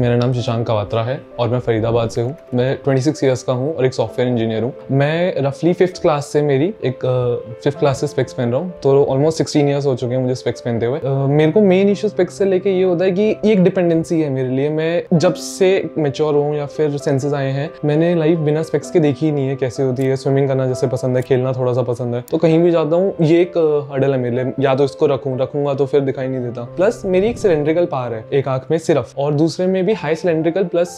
मेरा नाम शशांक कवात्रा है और मैं फरीदाबाद से हूँ। मैं 26 इयर्स का हूँ और एक सॉफ्टवेयर इंजीनियर हूँ। मैं रफली फिफ्थ क्लास से मेरी एक फिफ्थ क्लास से स्पेक्स पहन रहा हूँ। तो ऑलमोस्ट 16 इयर्स हो चुके हैं मुझे स्पेक्स पहनते हुए। अ, मेरे को मेन इशू स्पेक्स से लेके ये होता है कि ये एक डिपेंडेंसी है मेरे लिए। मैं जब से मेच्योर हूँ या फिर सेंसेस आए हैं मैंने लाइफ बिना स्पेक्स के देखी ही नहीं है कैसे होती है। स्विमिंग करना जैसे पसंद है खेलना थोड़ा सा पसंद है। तो कहीं भी जाता हूँ ये एक हडल है मेरे लिए। या तो इसको रखूँ रखूँगा तो फिर दिखाई नहीं देता। प्लस मेरी एक सिलेंड्रिकल पार है एक आँख में सिर्फ़। और दूसरे में भी हाई सिलेंड्रिकल प्लस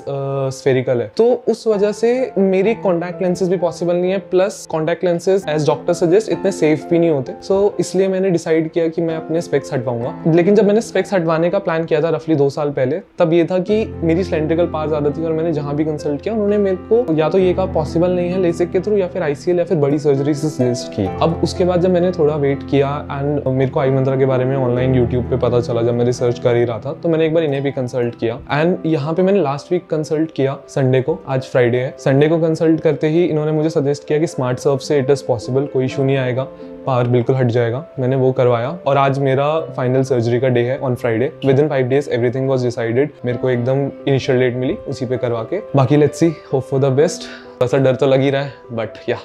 स्फेरिकल है। तो उस वजह से मेरी कॉन्टैक्ट लेंसेज भी पॉसिबल नहीं है plus contact lenses as doctor suggest इतने सेफ़ भी नहीं होते। सो so, इसलिए मैंने डिसाइड किया कि मैं अपने स्पेक्स हटवाऊँगा। लेकिन जब मैंने स्पेक्स हटवाने का प्लान किया था रफली दो साल पहले तब ये था कि मेरी सिलेंड्रिकल पार ज़्यादा थी और मैंने जहाँ भी कंसल्ट किया उन्होंने मेरे को या तो ये कहा पॉसिबल नहीं है लेसिक के थ्रू या फिर आईसीएल या फिर बड़ी सर्जरी से सजेस्ट की। अब उसके बाद जब मैंने थोड़ा वेट किया एंड मेरे को आई मंत्रा के बारे में ऑनलाइन यूट्यूब पे पता चला जब मैं रिसर्च कर ही रहा था तो मैंने एक बार इन्हें भी कंसल्ट किया। एंड यहाँ पे मैंने लास्ट वीक कंसल्ट किया संडे को, आज फ्राइडे है। संडे को कंसल्ट करते ही इन्होंने मुझे सजेस्ट किया कि स्मार्ट सर्व से इट इज़ पॉसिबल कोई इशू नहीं आएगा पावर बिल्कुल हट जाएगा, मैंने वो करवाया। और आज मेरा फाइनल सर्जरी का डे है on Friday within five days everything was decided मेरे को एकदम इनिशियल डेट मिली, उसी पे करवा के। बाकी let's see hope for the best थोड़ा सा डर तो लग ही रहा है बट या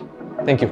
थैंक यू